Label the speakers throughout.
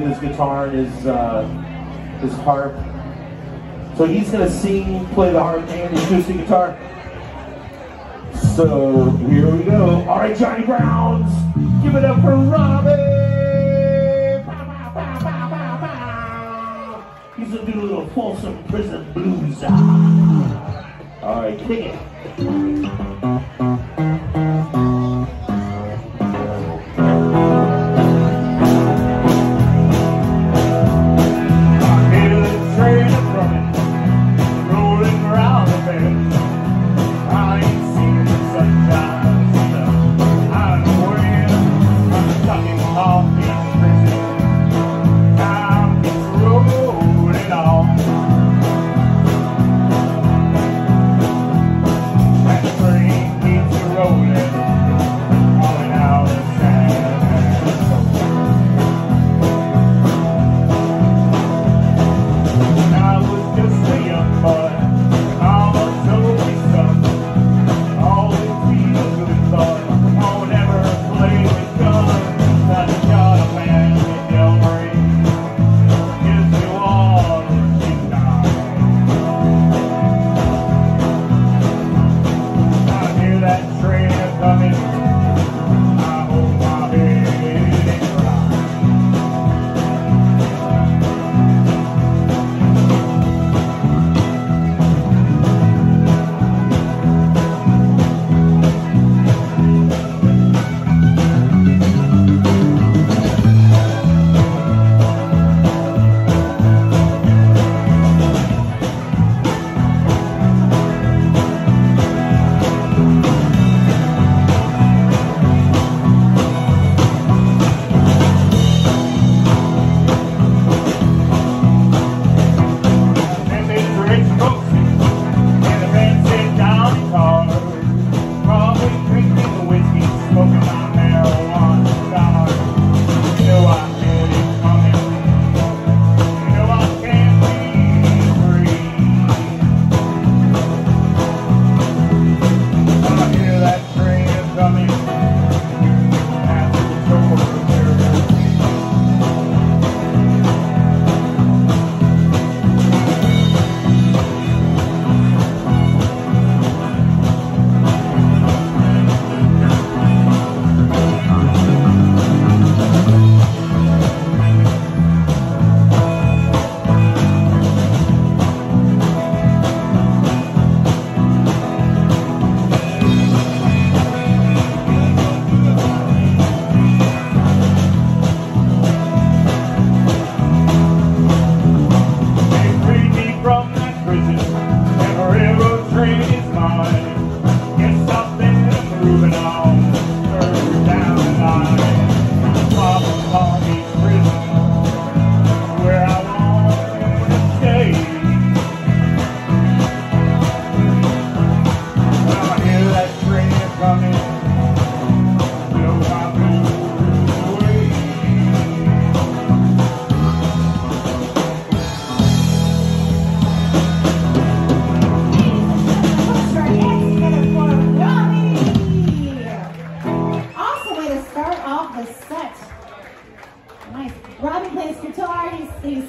Speaker 1: his guitar and his, uh, his harp. So he's going to sing, play the harp, and his acoustic guitar. So here we go. All right, Johnny Browns, give it up for Robbie. He's going to do a little Folsom Prison Blues. All right, kick it.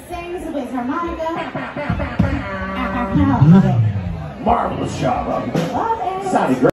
Speaker 2: sings with harmonica.
Speaker 1: Marvelous job, Robbie.
Speaker 2: Love it.
Speaker 1: Sounded great.